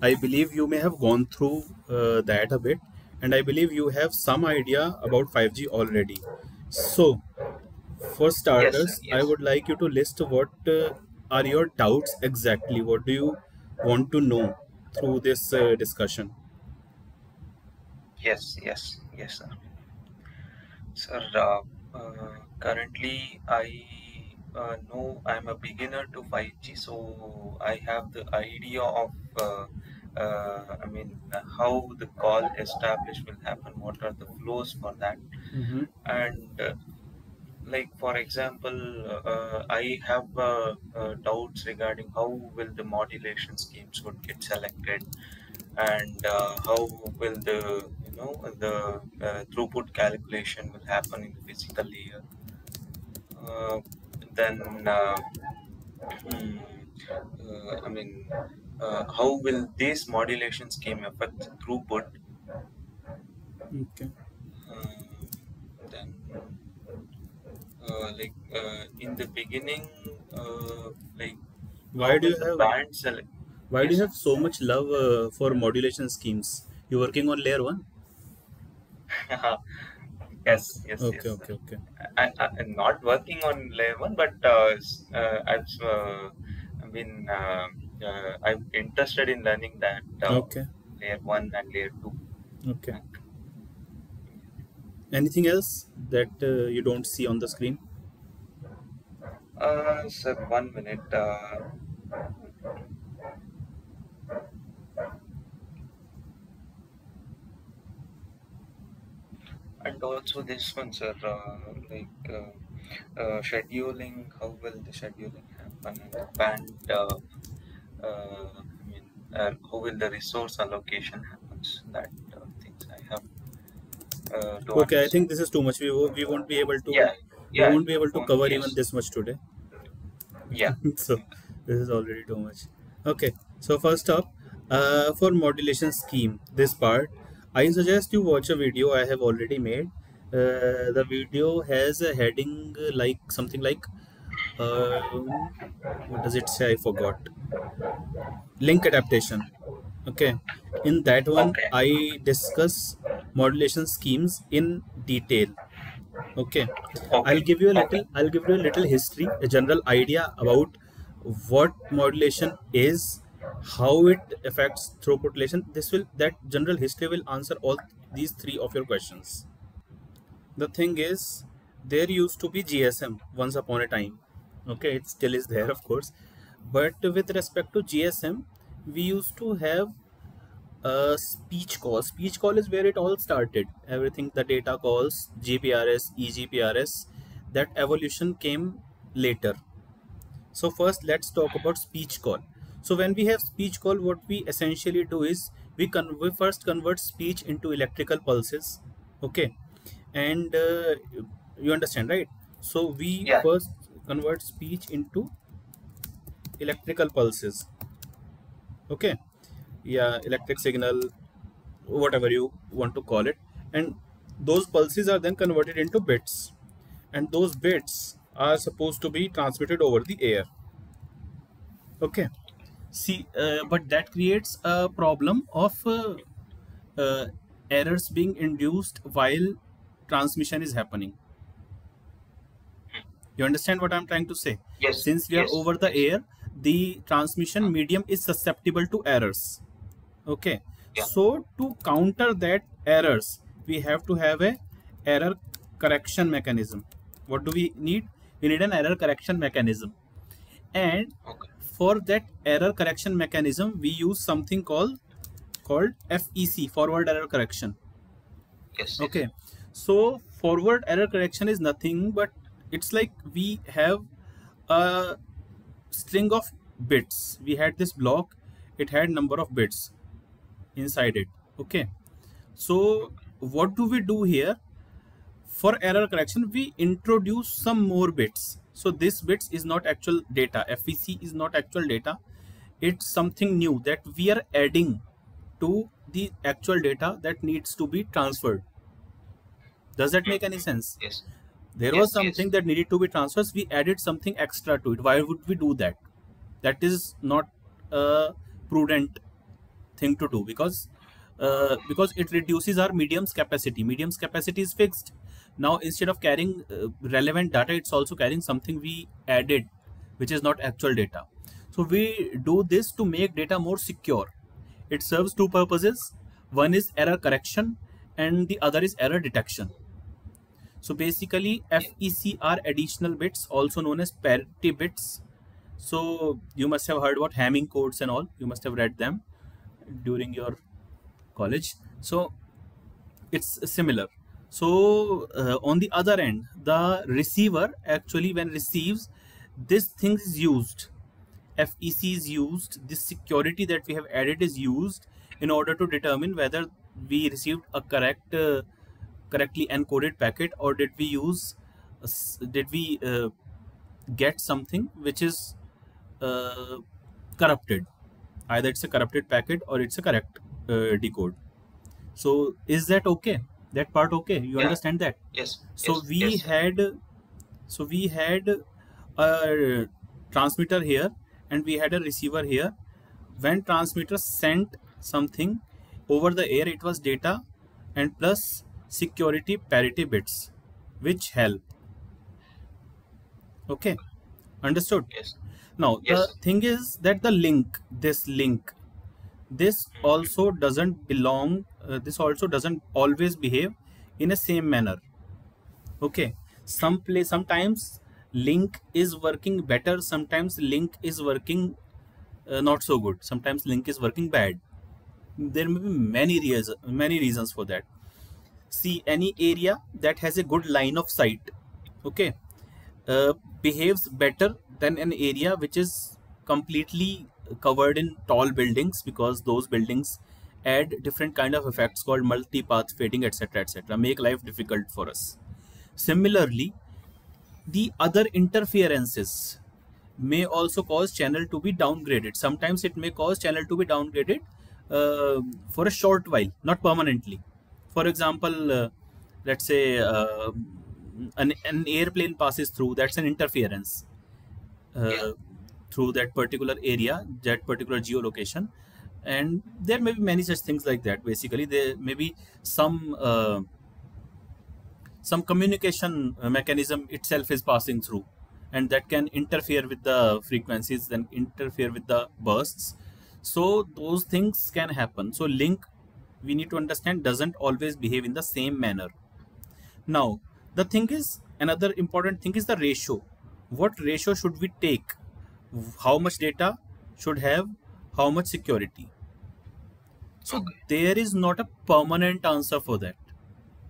I believe you may have gone through uh, that a bit, and I believe you have some idea about 5G already. So, for Yes, sir. starters, I would like you to list what uh, are your doubts exactly. What do you want to know through this uh, discussion? Yes. Yes. Yes, sir. Sir, uh, uh, currently I uh, know I'm a beginner to 5G, so I have the idea of, uh, uh, I mean, uh, how the call established will happen, what are the flows for that, Mm-hmm. and uh, like for example, uh, I have uh, uh, doubts regarding how will the modulation schemes would get selected, and uh, how will the you know the uh, throughput calculation will happen in the physical layer. Uh, then uh, hmm, uh, I mean, uh, how will this modulation scheme affect throughput? Okay. Uh, then uh, like uh, in the beginning, uh, like Why do you have band select? why do you have so much love uh, for modulation schemes? You working on layer one? yes, yes, Okay, yes. okay, okay. I, I, I'm not working on layer one, but uh, uh, I've uh, mean uh, uh, I'm interested in learning that uh, Okay, layer one and layer two. okay. Anything else that uh, you don't see on the screen? Uh, sir, one minute. And also this one, sir, uh, like uh, uh, scheduling. How will the scheduling happen and? Uh, uh, I mean, uh, how will the resource allocation happens? That uh, things I have uh, Okay, I think this is too much. We, we won't be able to Yeah, yeah we won't be able to cover even this much today. yeah. so this is already too much. Okay, so first up, uh, for modulation scheme, this part, I suggest you watch a video I have already made. Uh, the video has a heading uh, like something like um, what does it say? I forgot. Link adaptation. Okay, in that one, Okay. I discuss modulation schemes in detail. Okay, I'll give you a Okay. little. I'll give you a little history, a general idea about what modulation is, how it affects throughput relation. This will that general history will answer all these three of your questions. The thing is, there used to be GSM once upon a time. Okay, it still is there, of course, but with respect to GSM, we used to have a speech call. Speech call is where it all started. Everything, the data calls, GPRS, eGPRS, that evolution came later. So first, let's talk about speech call. So when we have speech call, what we essentially do is we we first convert speech into electrical pulses. Okay, and uh, you understand, right? So we Yeah. first convert speech into electrical pulses. Okay, yeah, electric signal, whatever you want to call it, and those pulses are then converted into bits, and those bits are supposed to be transmitted over the air. Okay. See, uh, but that creates a problem of uh, uh, errors being induced while transmission is happening. You understand what I'm trying to say? Yes. Since we are over the air, the transmission medium is susceptible to errors. Okay. Yeah. So to counter that errors, we have to have a error correction mechanism. What do we need? We need an error correction mechanism. And Okay. For that error correction mechanism, we use something called called FEC, forward error correction. Yes. Okay. So forward error correction is nothing but it's like we have a string of bits. We had this block, it had number of bits inside it. Okay. So what do we do here? For error correction, we introduce some more bits. So this bits is not actual data. FEC is not actual data. It's something new that we are adding to the actual data that needs to be transferred. Does that make any sense? Yes. There Yes, was something that needed to be transferred. We added something extra to it. Why would we do that? That is not a prudent thing to do because uh, because it reduces our medium's capacity. Medium's capacity is fixed. Now instead of carrying uh, relevant data, it's also carrying something we added, which is not actual data. So we do this to make data more secure. It serves two purposes. One is error correction and the other is error detection. So basically FEC are additional bits also known as parity bits. So you must have heard about Hamming codes and all. You must have read them during your college. So it's similar. So uh, on the other end, the receiver actually when receives this thing is used. FEC is used. This security that we have added is used in order to determine whether we received a correct uh, correctly encoded packet or did we use did we uh, get something which is uh, corrupted either it's a corrupted packet or it's a correct uh, decode so is that okay that part okay you Yeah. understand that Yes. so yes, we yes, had so we had a transmitter here and we had a receiver here when transmitter sent something over the air it was data and plus security parity bits which help okay understood Yes. now Yes. the thing is that the link this link this mm. also doesn't belong uh, this also doesn't always behave in a same manner. Okay. Some play sometimes link is working better sometimes link is working uh, not so good. Sometimes link is working bad. There may be many reasons many reasons for that. See any area that has a good line of sight okay uh, behaves better than an area which is completely covered in tall buildings because those buildings add different kind of effects called multi-path fading etc etc make life difficult for us. Similarly the other interferences may also cause channel to be downgraded. Sometimes it may cause channel to be downgraded uh, for a short while not permanently. For example uh, let's say uh, an, an airplane passes through that's an interference uh, Yeah. through that particular area that particular geolocation and there may be many such things like that basically. There may be some uh, some communication mechanism itself is passing through. And that can interfere with the frequencies then interfere with the bursts. So those things can happen. So link we need to understand doesn't always behave in the same manner. Now the thing is another important thing is the ratio. What ratio should we take? How much data should have how much security? So Okay. there is not a permanent answer for that.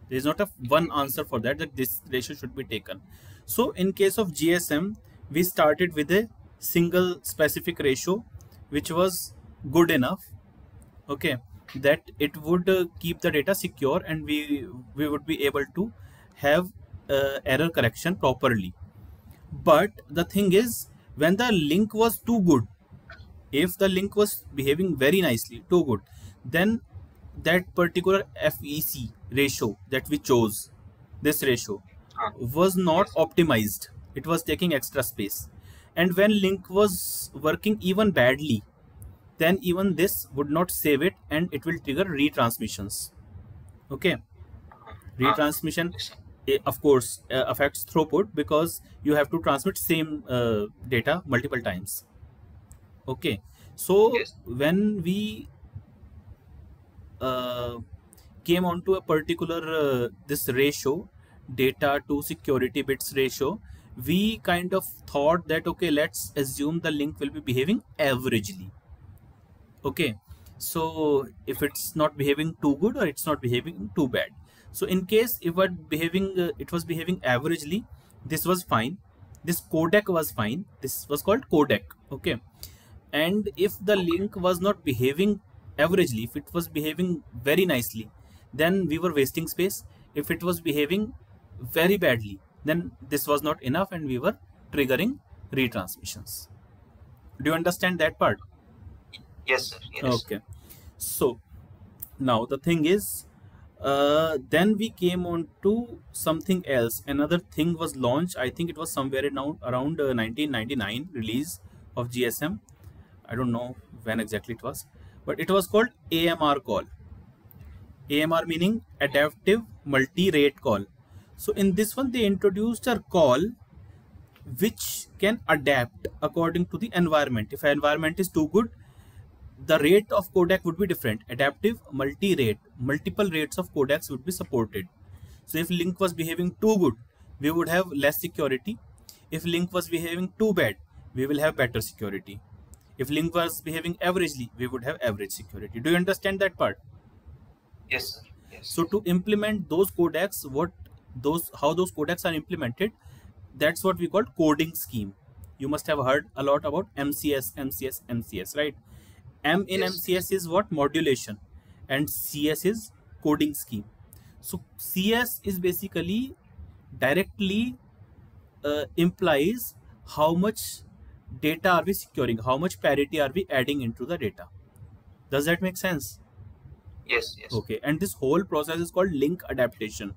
There is not a one answer for that that this ratio should be taken. So in case of gsm we started with a single specific ratio which was good enough okay that it would uh, keep the data secure and we we would be able to have uh, error correction properly. But the thing is when the link was too good if the link was behaving very nicely too good then that particular fec ratio that we chose this ratio Ah. was not optimized. It was taking extra space. And when link was working even badly then even this would not save it and it will trigger retransmissions. Okay? Retransmission Yes, sir. eh, of course uh, affects throughput because you have to transmit same uh, data multiple times okay. So Yes. when we uh, came on to a particular uh, this ratio data to security bits ratio we kind of thought that okay let's assume the link will be behaving averagely. Okay. So if it's not behaving too good or it's not behaving too bad. So in case if it behaving uh, it was behaving averagely this was fine. This codec was fine. This was called codec. Okay and if the link was not behaving averagely if it was behaving very nicely then we were wasting space if it was behaving very badly then this was not enough and we were triggering retransmissions do you understand that part Yes, sir. Yes. Okay. So now the thing is, uh, then we came on to something else. Another thing was launched. I think it was somewhere around around uh, 1999 release of GSM. I don't know when exactly it was, but it was called amr call. Amr meaning adaptive multi-rate call. So in this one they introduced a call which can adapt according to the environment. If environment is too good the rate of codec would be different. Adaptive multi-rate multiple rates of codecs would be supported. So if link was behaving too good we would have less security. If link was behaving too bad we will have better security if link was behaving averagely we would have average security. Do you understand that part? Yes sir. Yes. So to implement those codecs what those how those codecs are implemented that's what we call coding scheme. You must have heard a lot about mcs mcs mcs right? M in Yes. mcs is what? Modulation. And cs is coding scheme. So cs is basically directly uh, implies how much data are we securing? How much parity are we adding into the data? Does that make sense? Yes yes. Okay and this whole process is called link adaptation.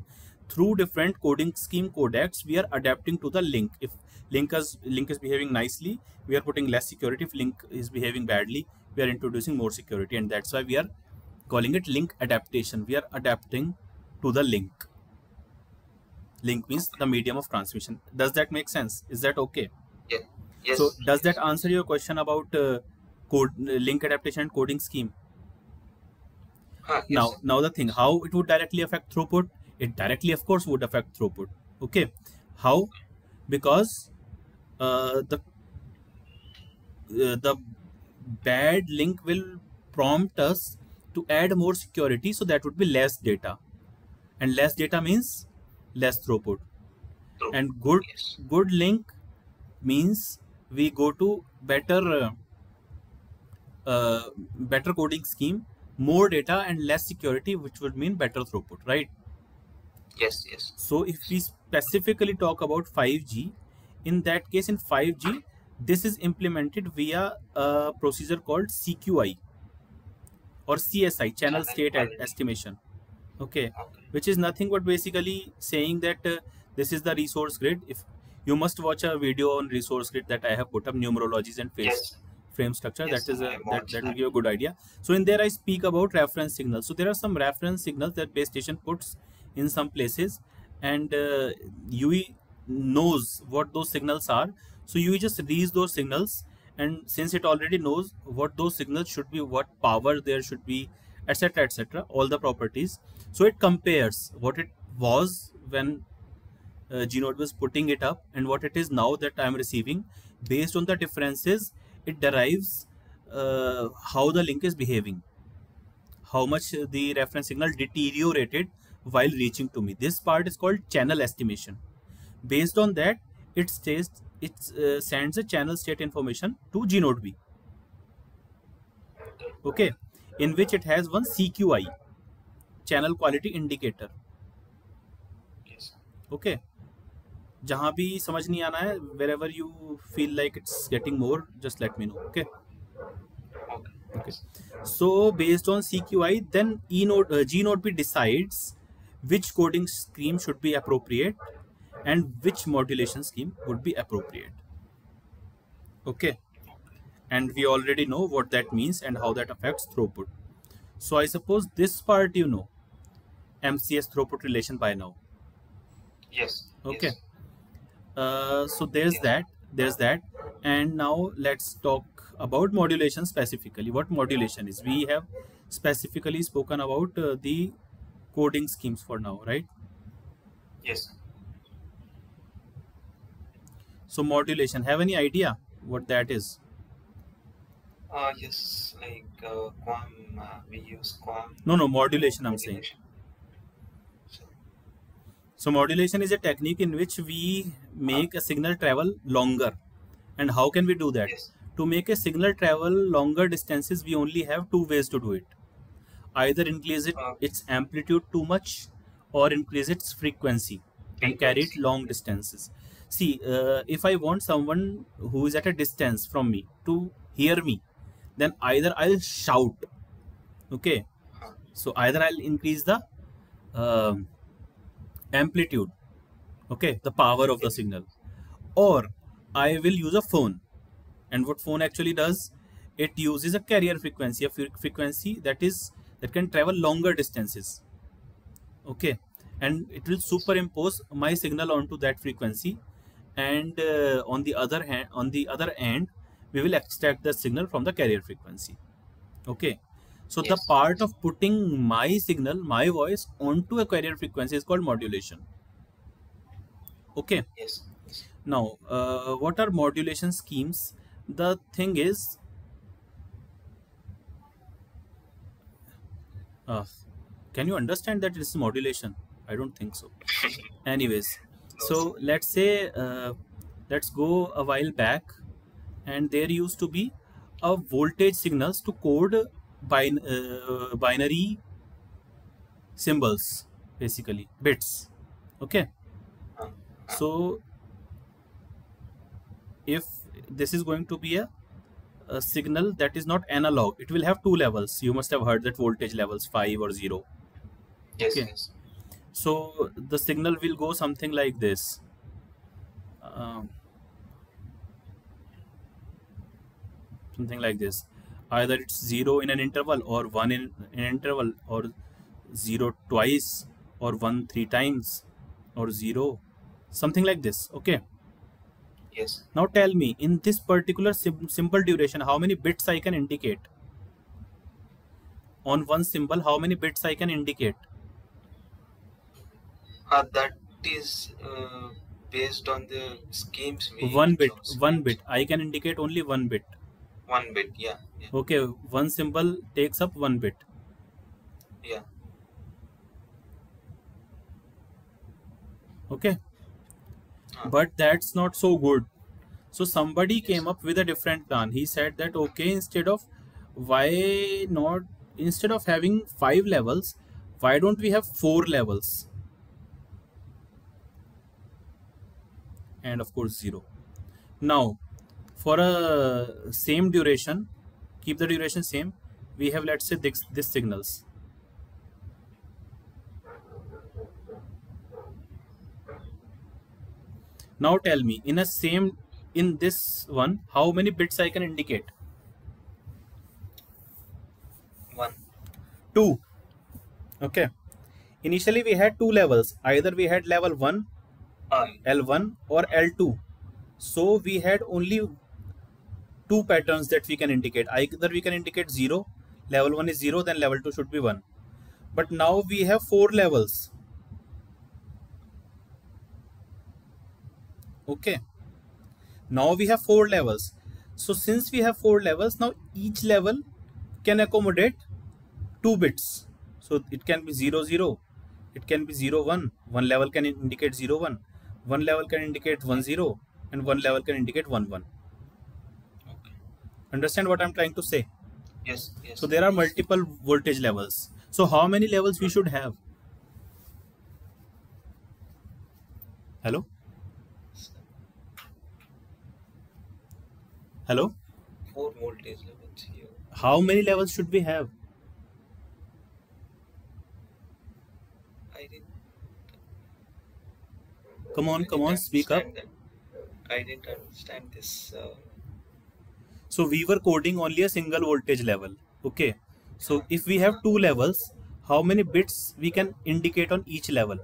Through different coding scheme codecs we are adapting to the link. If link is link is behaving nicely we are putting less security. If link is behaving badly we are introducing more security and that's why we are calling it link adaptation. We are adapting to the link. Link means the medium of transmission. Does that make sense? Is that okay? Yes yes. So does that answer your question about uh, code link adaptation and coding scheme? Ah, yes, now now the thing how it would directly affect throughput? It directly of course would affect throughput. Okay. How? Because uh, the uh, the bad link will prompt us to add more security so that would be less data. And less data means less throughput. And good yes. good link means we go to better uh, uh, better coding scheme more data and less security which would mean better throughput right? Yes yes. So if we specifically talk about 5g in that case in 5g this is implemented via a procedure called cqi or csi channel Channel state estimation. Okay. Okay. Which is nothing but basically saying that uh, this is the resource grid. If you must watch a video on resource grid that i have put up numerologies and face yes. frame structure. Yes, that is a, that, that will give a good idea. So in there i speak about reference signals. So there are some reference signals that base station puts in some places and uh, UE knows what those signals are. So UE just reads those signals and since it already knows what those signals should be what power there should be etc etc all the properties. So it compares what it was when uh, Gnode was putting it up and what it is now that I'm receiving. Based on the differences, it derives uh, how the link is behaving, how much the reference signal deteriorated while reaching to me. This part is called channel estimation. Based on that, it stays it uh, sends a channel state information to Gnode B. Okay, in which it has one CQI, channel quality indicator. yes okay जहाँ भी समझ नहीं आना है wherever you feel like it's getting more just let me know okay okay okay so based on cqi then e node uh, g node b decides which coding scheme should be appropriate and which modulation scheme would be appropriate okay and we already know what that means and how that affects throughput so i suppose this part you know mcs throughput relation by now yes Okay. yes. Uh, so there's that there's that. And now let's talk about modulation specifically. What modulation is? We have specifically spoken about uh, the coding schemes for now right? Yes. So modulation have any idea what that is? Uh yes like uh, QAM uh, we use QAM no no modulation i'm saying. modulation. So modulation is a technique in which we make a signal travel longer. And how can we do that? Yes. To make a signal travel longer distances we only have two ways to do it. Either increase it Uh. its amplitude too much or increase its frequency and carry it long distances. See uh, if i want someone who is at a distance from me to hear me then either i'll shout. Okay? Uh, so either i'll increase the um, amplitude okay the power of the signal or i will use a phone and what phone actually does it uses a carrier frequency, a frequency that is that can travel longer distances. Okay, and it will superimpose my signal onto that frequency, and uh, on the other hand, on the other end, we will extract the signal from the carrier frequency. Okay, so yes. the part of putting my signal, my voice onto a carrier frequency is called modulation. Okay. Yes. yes. Now, uh, what are modulation schemes? The thing is, uh, can you understand that it is modulation? I don't think so. Anyways, so let's say, uh, let's go a while back, and there used to be a voltage signals to code bin uh, binary symbols, basically bits. Okay so if this is going to be a, a, signal that is not analog it will have two levels you must have heard that voltage levels 5 or 0 yes, okay. yes. so the signal will go something like this um, something like this either it's 0 in an interval or 1 in an interval or 0 twice or 1 3 times or 0 something like this okay? Yes. Now tell me in this particular sim simple duration how many bits i can indicate? On one symbol how many bits i can indicate? Uh, that is uh, based on the schemes one bit one bit. I can indicate only one bit one bit yeah, yeah. okay one symbol takes up one bit. Yeah. Okay. Ah. But that's not so good. So somebody came up with a different plan. He said that okay instead of why not instead of having five levels why don't we have four levels? And of course zero. Now for a same duration keep the duration same we have let's say this, this signals Now tell me, in a same, in this one, how many bits I can indicate? One. Two. Okay. Initially we had two levels. Either we had level 1, L1 or L2. So we had only two patterns that we can indicate. Either we can indicate 0, level 1 is 0, then level 2 should be 1. But now we have four levels. okay now we have four levels so since we have four levels now each level can accommodate two bits so it can be 0 0 it can be 0 1 one level can indicate 0 1 one level can indicate 1 0 and one level can indicate 1 1 okay. Understand what i'm trying to say yes, yes so there are multiple voltage levels so how many levels we should have hello Hello? Four voltage levels here. How many levels should we have? I didn't. Come on, I come on, speak up. That. I didn't understand this. Uh... So we were coding only a single voltage level. Okay. So if we have two levels, how many bits we can indicate on each level?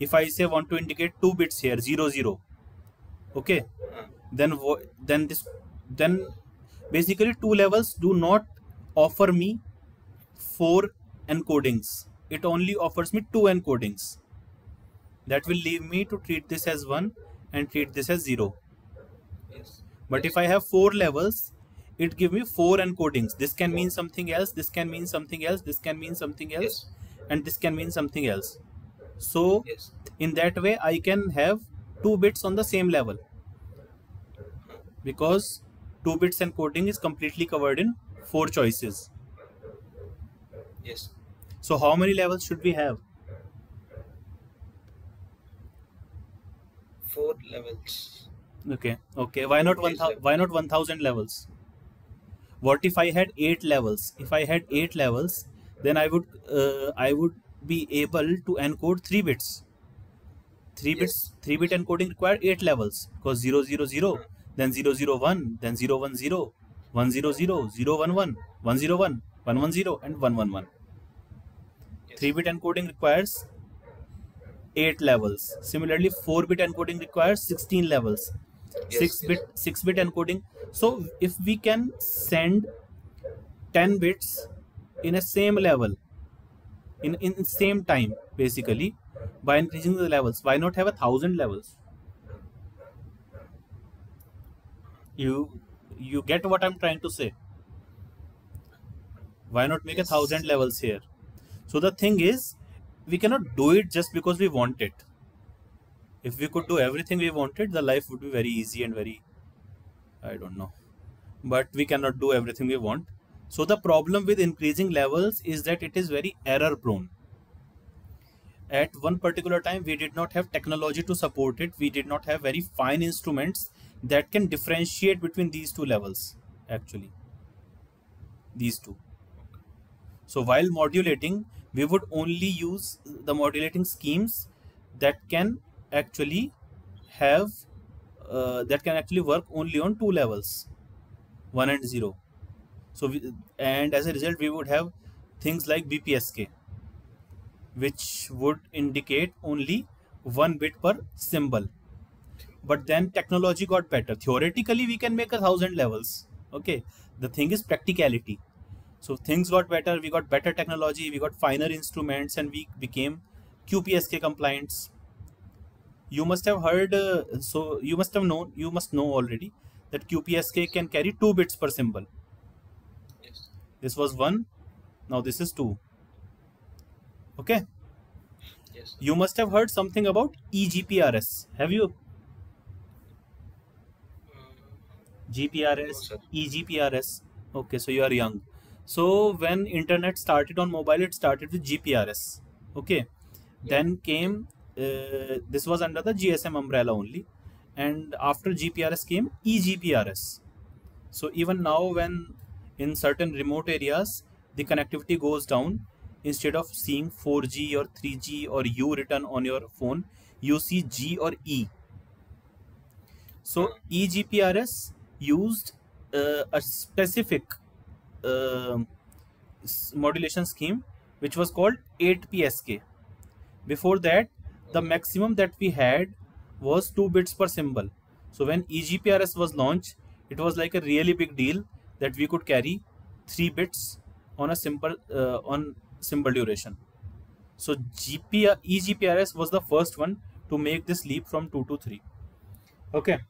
If I say want to indicate two bits here, zero zero. Okay then then this then basically two levels do not offer me four encodings it only offers me two encodings that will leave me to treat this as one and treat this as zero. But if i have four levels it give me four encodings this can mean something else this can mean something else this can mean something else yes. and this can mean something else so yes. in that way i can have two bits on the same level because 2 bits encoding is completely covered in four choices. Yes. So how many levels should we have? Four levels. Okay. Okay. Why not one? Why not one thousand levels? What if I had eight levels? If I had eight levels, then I would uh, I would be able to encode three bits. Three yes. bits. Three bit encoding require eight levels because zero zero zero then 001 then 010 100, 011, 101, 110, and 111. Yes. 3-bit encoding requires 8 levels. Similarly, 4-bit encoding requires 16 levels. Yes, 6-bit 6-bit encoding. So if we can send 10 bits in a same level, in in same time, basically, by increasing the levels, why not have a thousand levels? You you get what I'm trying to say? Why not make a thousand levels here? So the thing is, we cannot do it just because we want it. If we could do everything we wanted, the life would be very easy and very, I don't know. But we cannot do everything we want. So the problem with increasing levels is that it is very error prone. At one particular time, we did not have technology to support it. We did not have very fine instruments that can differentiate between these two levels, actually. These two. So while modulating, we would only use the modulating schemes that can actually have uh, that can actually work only on two levels, one and zero. So we, and as a result, we would have things like BPSK, which would indicate only one bit per symbol. But then technology got better. Theoretically, we can make a thousand levels. Okay, the thing is practicality so things got better we got better technology we got finer instruments and we became qpsk compliance you must have heard uh, so you must have known you must know already that qpsk can carry 2 bits per symbol. Yes. this was 1 now this is 2 okay? Yes. you must have heard something about egprs have you? Mm, gprs No, egprs okay so you are young. So when internet started on mobile it started with gprs okay? Then came uh, this was under the gsm umbrella only. And after gprs came egprs so even now when in certain remote areas the connectivity goes down instead of seeing 4g or 3g or u written on your phone you see g or e. So egprs used uh, a specific s- modulation scheme which was called 8psk before that the maximum that we had was 2 bits per symbol. So when egprs was launched it was like a really big deal that we could carry 3 bits on a simple uh, on symbol duration. So GP, egprs was the first one to make this leap from 2 to 3 okay.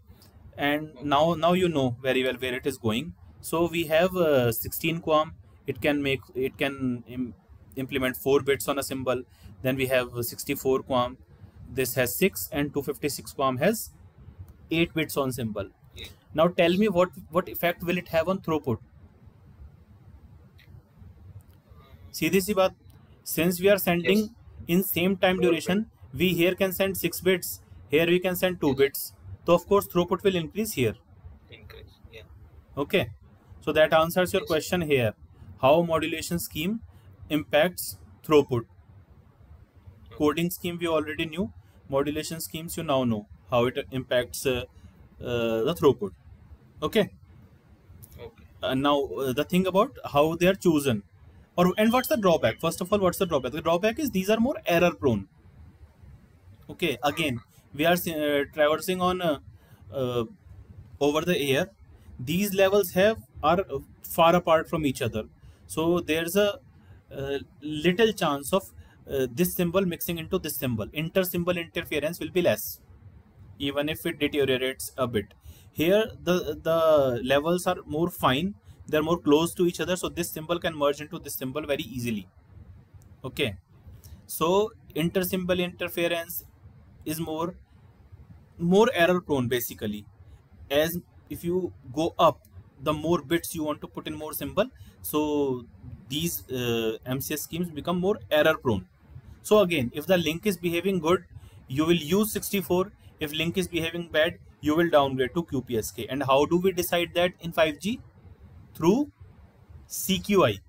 And now now you know very well where it is going. So we have uh, 16 QAM it can make it can Im- implement 4 bits on a symbol. Then we have uh, 64 QAM this has 6 and 256 QAM has 8 bits on symbol. Now tell me what what effect will it have on throughput? see since we are sending in same time duration we here can send 6 bits here we can send 2 bits. So of course throughput will increase here. Okay, so that answers your question here. How modulation scheme impacts throughput? Coding scheme we already knew modulation schemes you now know how it impacts uh, uh, the throughput. Okay? Okay. uh, now uh, the thing about how they are chosen. Or and what's the drawback? First of all what's the drawback? The drawback is these are more error prone okay? Again we are uh, traversing on uh, uh, over the air. These levels have are far apart from each other. So there's a uh, little chance of uh, this symbol mixing into this symbol. Inter symbol interference will be less even if it deteriorates a bit. Here the the levels are more fine. They're more close to each other. So this symbol can merge into this symbol very easily. Okay. So inter-symbol interference is more more error prone basically. As if you go up the more bits you want to put in more symbol. So these uh, mcs schemes become more error prone so again if the link is behaving good you will use 64 if link is behaving bad you will downgrade to qpsk and how do we decide that in 5g through cqi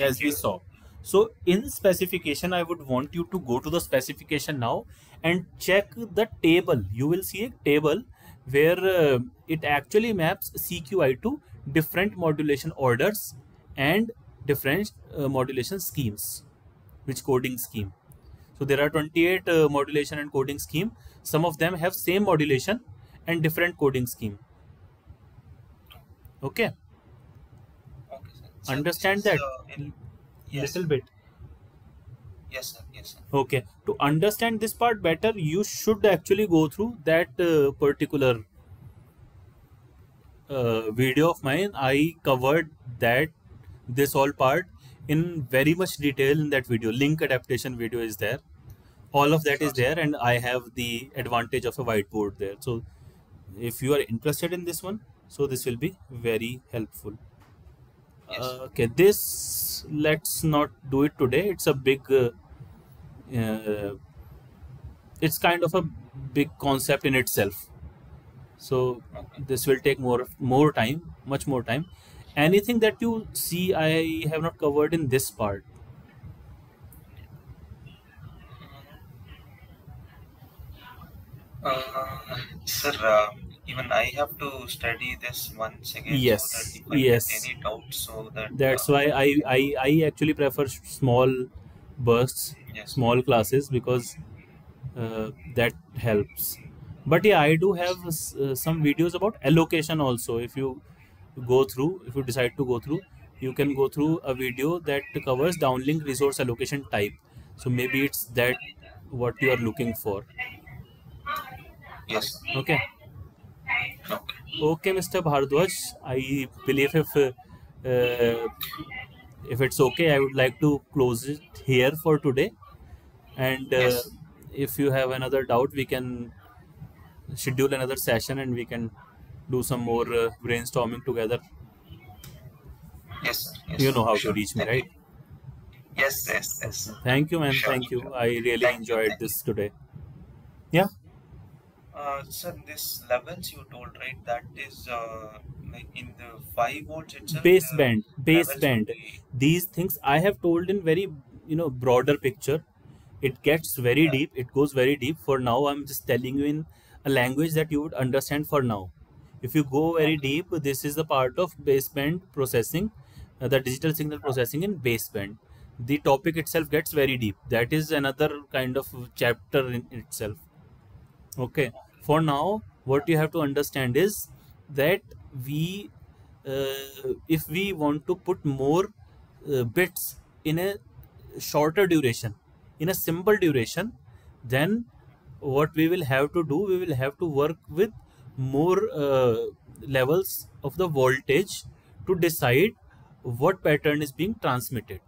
as we saw. So in specification i would want you to go to the specification now and check the table. You will see a table where uh, it actually maps cqi to different modulation orders and different uh, modulation schemes which coding scheme so there are 28 uh, modulation and coding scheme. Some of them have same modulation and different coding scheme. Okay? Okay. So understand is, that? uh, in- yes, little bit. Yes, sir. Yes, sir. okay. To understand this part better you should actually go through that uh, particular uh, video of mine. I covered that this all part in very much detail in that video. Link adaptation video is there. All of that is there and i have the advantage of a whiteboard there. So if you are interested in this one so this will be very helpful. Yes. uh, okay this let's not do it today. It's a big uh, uh, it's kind of a big concept in itself. So this will take more more time much more time anything that you see i have not covered in this part. Uh, sir, uh, even I have to study this once again so that yes yes. any doubts, so that that's uh, why i i, I actually prefer small bursts yes, small classes because uh, that helps. But yeah i do have uh, some videos about allocation also. If you go through if you decide to go through you can go through a video that covers downlink resource allocation type. So maybe it's that what you are looking for. Yes, okay. Okay. mr bhardwaj i believe if uh, if it's okay i would like to close it here for today. And uh, Yes. if you have another doubt we can schedule another session and we can do some more uh, brainstorming together Yes. Yes, you know how to reach me right. Yes, yes, yes. thank you man Sure, thank you sure. i really Thank enjoyed you. this today yeah Uh, sir, this levels you told, right? That is uh, like in the five volts itself. base band base band these things i have told in very you know broader picture it gets very yeah. deep it goes very deep for now i'm just telling you in a language that you would understand for now if you go very deep this is the part of baseband processing uh, the digital signal processing in baseband. The topic itself gets very deep. That is another kind of chapter in itself. Okay. For now what you have to understand is that we uh, if we want to put more uh, bits in a shorter duration in a simple duration then what we will have to do we will have to work with more uh, levels of the voltage to decide what pattern is being transmitted.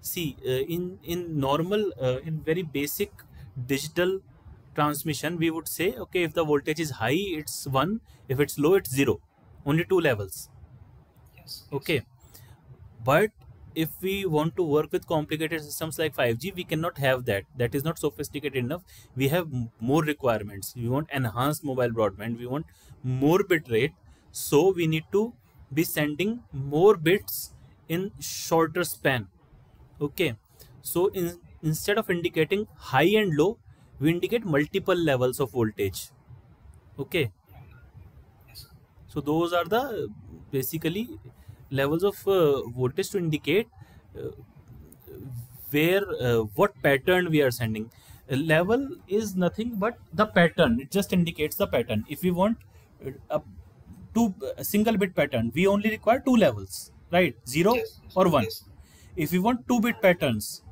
See uh, in in normal uh, in very basic digital transmission we would say okay if the voltage is high it's 1 if it's low it's 0 only two levels. Yes. okay. But if we want to work with complicated systems like 5g we cannot have that. That is not sophisticated enough. We have more requirements. We want enhanced mobile broadband. We want more bit rate. So we need to be sending more bits in shorter span. Okay? So in, instead of indicating high and low we indicate multiple levels of voltage. Okay? So those are the basically levels of uh, voltage to indicate uh, where uh, what pattern we are sending. A level is nothing but the pattern. It just indicates the pattern. If we want a two a single bit pattern, we only require two levels, right? Zero Yes. or one. Yes. If we want two bit patterns,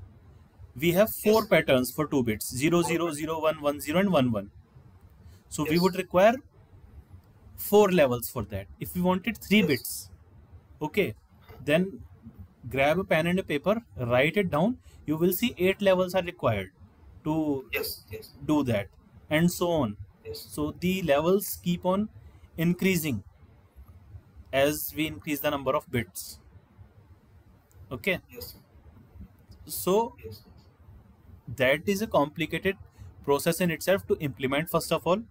we have four Yes. patterns for two bits: zero, zero, zero, one, one, zero, and one, one. So we would require four levels for that. If we wanted three bits, okay, then grab a pen and a paper, write it down. You will see eight levels are required to Yes. Yes. do that, and so on. Yes. So the levels keep on increasing as we increase the number of bits. Okay, Yes. so Yes. that is a complicated process in itself to implement first of all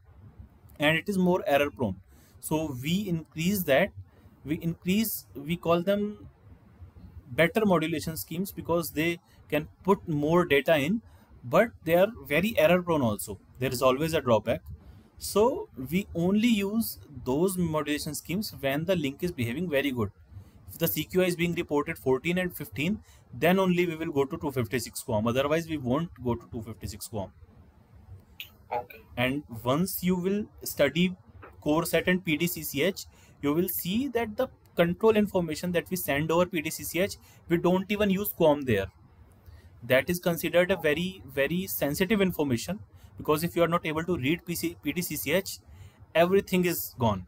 and it is more error prone so we increase that we increase we call them better modulation schemes because they can put more data in but they are very error prone also there is always a drawback So we only use those modulation schemes when the link is behaving very good. If the CQI is being reported 14 and 15, then only we will go to 256 QAM. Otherwise, we won't go to 256 QAM. Okay. And once you will study CORESET and PDCCH, you will see that the control information that we send over PDCCH, we don't even use QAM there. That is considered a very, very sensitive information because if you are not able to read PC, PDCCH, everything is gone.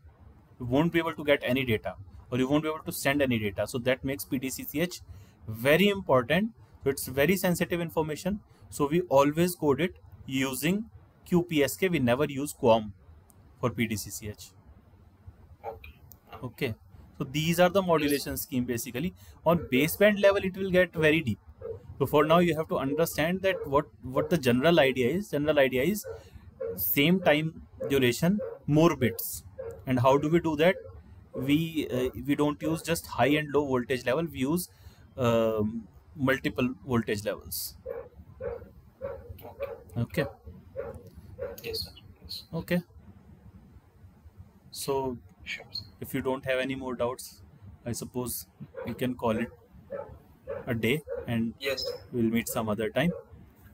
You won't be able to get any data or you won't be able to send any data. So that makes PDCCH very important. So it's very sensitive information. So we always code it using QPSK. We never use QAM for PDCCH. Okay. Okay. So these are the modulation scheme basically. On baseband level, it will get very deep. So for now, you have to understand that what what the general idea is. General idea is same time duration, more bits. And how do we do that? We uh, we don't use just high and low voltage level. We use um, multiple voltage levels. Okay. Okay. Yes, sir. Yes. Okay. So. If you don't have any more doubts, I suppose we can call it a day and Yes. we'll meet some other time.